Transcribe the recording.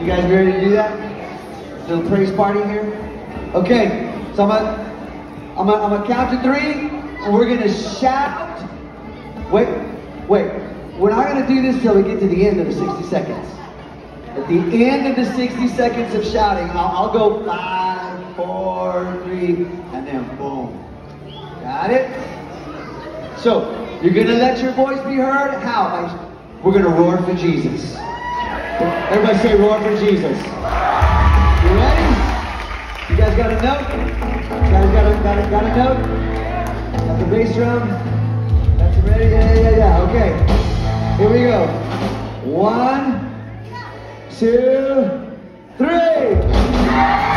You guys ready to do that? Little praise party here? Okay, so I'm gonna, I'm gonna, I'm gonna count to three, and we're gonna shout. Wait, wait. We're not gonna do this till we get to the end of the 60 seconds. At the end of the 60 seconds of shouting, I'll, I'll go five, four, three, and then boom. Got it? So, you're gonna let your voice be heard? How? We're gonna roar for Jesus. Everybody say roar for Jesus. You ready? You guys got a note? You guys got a, got a, got a note? Got the bass drum? Got That's ready? Yeah, yeah, yeah. Okay. Here we go. One, two, three.